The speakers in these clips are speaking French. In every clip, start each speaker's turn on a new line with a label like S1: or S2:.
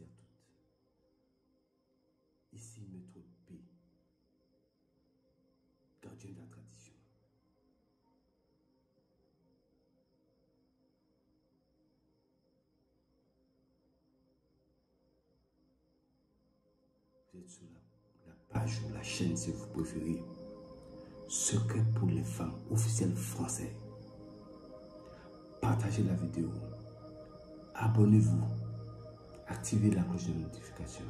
S1: et à toutes. Ici, Maître P, gardien de la tradition. Vous êtes sur la, la page ou la chaîne si vous préférez. Secret pour les femmes officielles français. Partagez la vidéo. Abonnez-vous. Activez la cloche de notification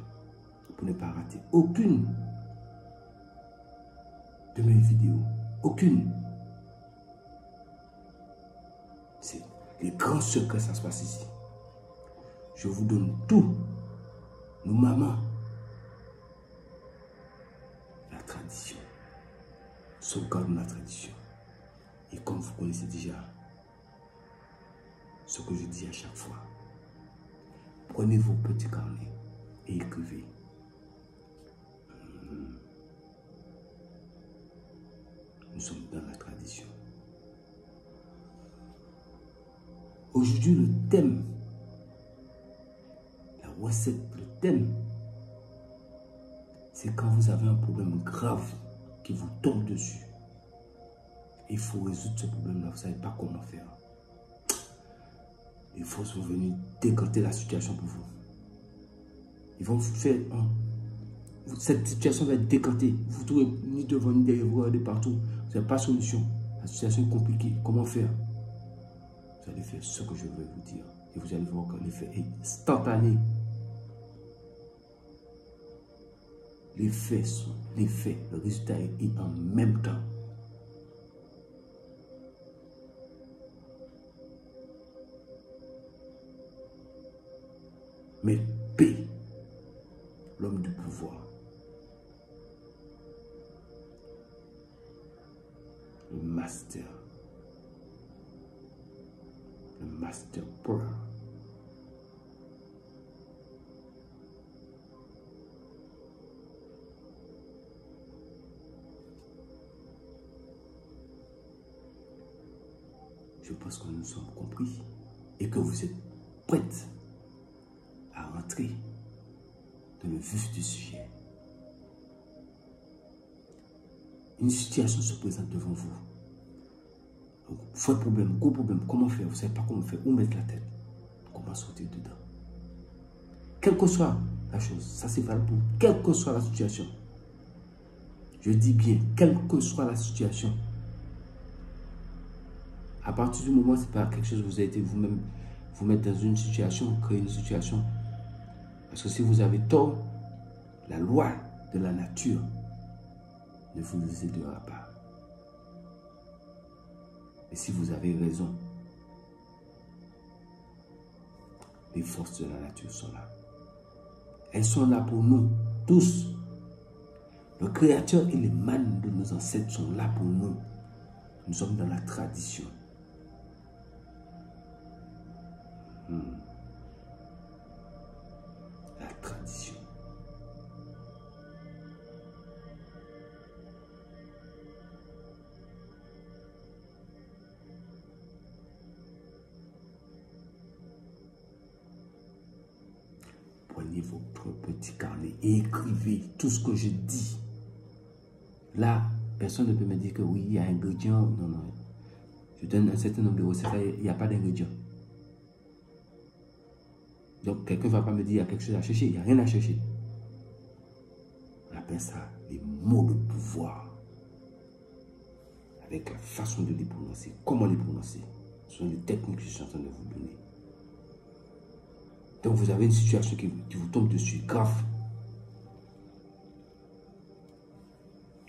S1: pour ne pas rater aucune de mes vidéos. Aucune. C'est les grands secrets, ça se passe ici. Je vous donne tout. Nous, maman. La tradition. Sauvegarde la tradition. Et comme vous connaissez déjà ce que je dis à chaque fois, prenez vos petits carnets et écrivez. Hmm. Nous sommes dans la tradition. Aujourd'hui, le thème, la recette, le thème, c'est quand vous avez un problème grave qui vous tombe dessus. Il faut résoudre ce problème-là. Vous ne savez pas comment faire. Les forces vont venir décanter la situation pour vous. Ils vont vous faire Cette situation va être décantée. Vous trouvez ni devant ni derrière, vous partout. Vous n'avez pas de solution. La situation est compliquée. Comment faire? Vous allez faire ce que je vais vous dire. Et vous allez voir que l'effet est instantané. Les faits sont les faits. Le résultat est en même temps. Mais P, l'homme du pouvoir, le master, le master power, Je pense que nous sommes compris et que vous êtes prêtes dans le vif du sujet. Une situation se présente devant vous. Fort problème, gros problème, comment faire? Vous ne savez pas comment faire, où mettre la tête Comment sortir dedans Quelle que soit la chose, ça c'est valable pour quelle que soit la situation. Je dis bien, quelle que soit la situation. À partir du moment où ce n'est pas quelque chose vous avez été vous-même vous mettre dans une situation, créer une situation. Parce que si vous avez tort, la loi de la nature ne vous aidera pas. Et si vous avez raison, les forces de la nature sont là. Elles sont là pour nous, tous. Le Créateur et les mânes de nos ancêtres sont là pour nous. Nous sommes dans la tradition. Hmm. Votre petit carnet et écrivez tout ce que je dis. Là, personne ne peut me dire que oui, il y a un ingrédient. Non, non. Je donne un certain nombre de recettes, il n'y a pas d'ingrédient. Donc, quelqu'un ne va pas me dire qu'il y a quelque chose à chercher. Il n'y a rien à chercher. On appelle ça les mots de pouvoir. Avec la façon de les prononcer. Comment les prononcer. Ce sont les techniques que je suis en train de vous donner. Donc, vous avez une situation qui, vous tombe dessus, grave.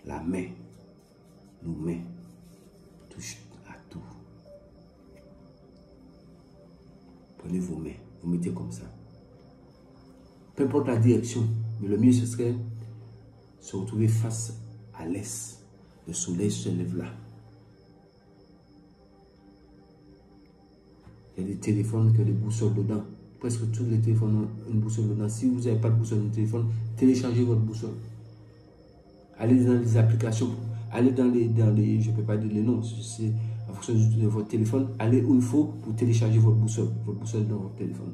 S1: La main, nos mains, touchent à tout. Prenez vos mains vous mettez comme ça. Peu importe la direction, mais le mieux ce serait se retrouver face à l'est. Le soleil se lève là. Il y a des téléphones qui ont des boussoles dedans presque tous les téléphones ont une boussole maintenant. Si vous n'avez pas de boussole de téléphone, téléchargez votre boussole. Allez dans les applications, allez dans les, dans les je ne peux pas dire les noms, c'est en fonction de votre téléphone, allez où il faut pour télécharger votre boussole, votre boussole dans votre téléphone.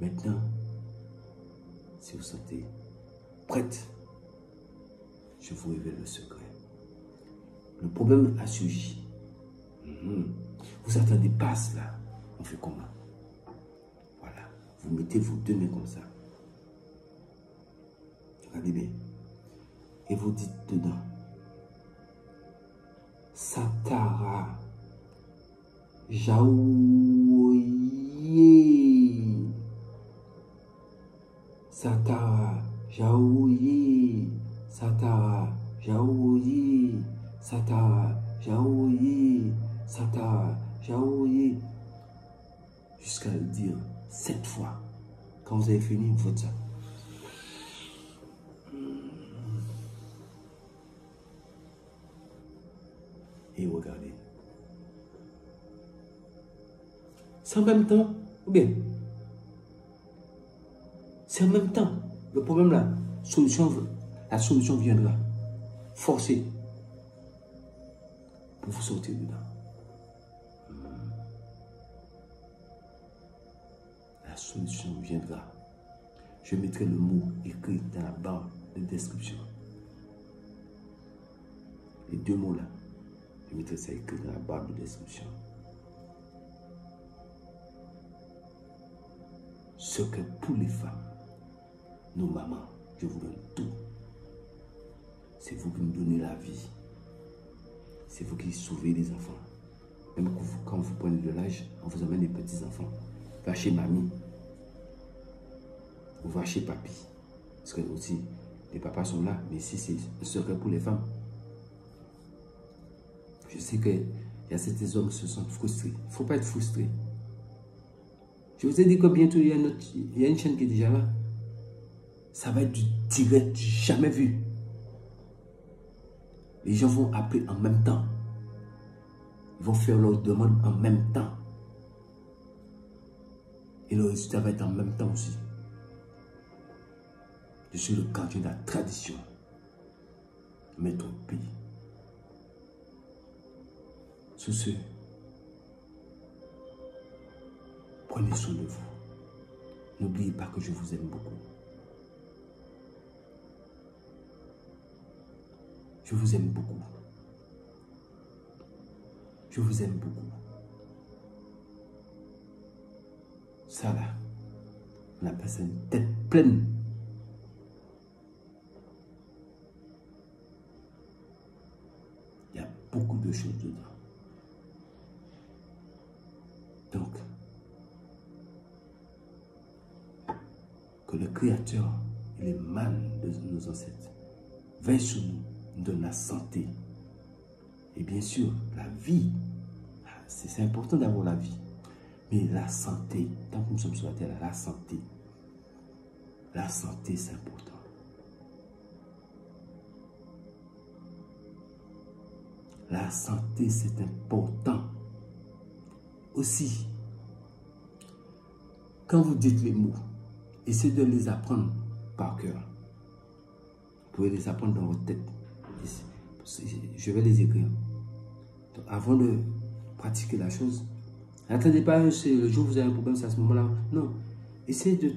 S1: Maintenant, si vous sentez prête je vous révèle le secret. Le problème a surgi. Mhm. Vous attendez pas cela. On fait comment? Voilà. Vous mettez vos deux mains comme ça. Regardez bien. Et vous dites dedans. Satara. Jaouye. Satara. Jaouye. Satara. Jaouye. Satara. Jaouye. Satara. Jaouye. Jusqu'à le dire sept fois. Quand vous avez fini, vous faites ça. Et regardez. C'est en même temps, ou bien, c'est en même temps. Le problème là, solution, la solution viendra. Forcez pour vous sortir dedans. La solution viendra. Je mettrai le mot écrit dans la barre de description. Les deux mots là, je mettrai ça écrit dans la barre de description. Ce que pour les femmes, nos mamans, je vous donne tout. C'est vous qui nous donnez la vie. C'est vous qui sauvez les enfants. Même quand vous prenez de l'âge, on vous amène des petits-enfants. Va chez mamie. Ou va chez papy. Parce que aussi, les papas sont là. Mais ici, c'est un secret pour les femmes. Je sais qu'il y a certains hommes qui se sentent frustrés. Il ne faut pas être frustré. Je vous ai dit que bientôt, il y, il y a une chaîne qui est déjà là. Ça va être du direct, jamais vu. Les gens vont appeler en même temps. Ils vont faire leurs demandes en même temps. Et le résultat va être en même temps aussi. Je suis le gardien de la tradition de notre pays. Sous ce, prenez soin de vous. N'oubliez pas que je vous aime beaucoup. Je vous aime beaucoup. Je vous aime beaucoup. Ça là, on a tête pleine. Il y a beaucoup de choses dedans. Donc, que le Créateur et les mâles de nos ancêtres veillent sur nous de la santé. Et bien sûr, la vie. C'est important d'avoir la vie. Mais la santé, tant que nous sommes sur la terre, la santé. La santé, c'est important. La santé, c'est important. Aussi, quand vous dites les mots, essayez de les apprendre par cœur. Vous pouvez les apprendre dans votre tête je vais les écrire. avant de pratiquer la chose, n'attendez pas le jour où vous avez un problème, c'est à ce moment-là. Non. Essayez de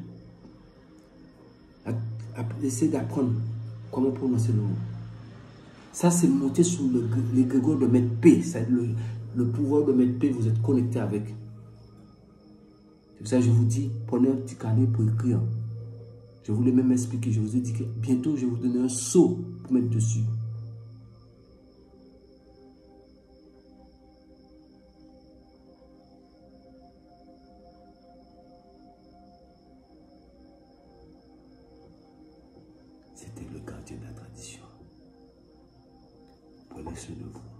S1: d'apprendre comment prononcer le mot. Ça, c'est monter sur l'égrégore de mettre P. Le, le pouvoir de mettre P, vous êtes connecté avec. C'est pour ça que je vous dis, prenez un petit carnet pour écrire. Je voulais même expliquer. Je vous ai dit que bientôt, je vais vous donner un seau pour mettre dessus. De la tradition. Prenez soin de vous.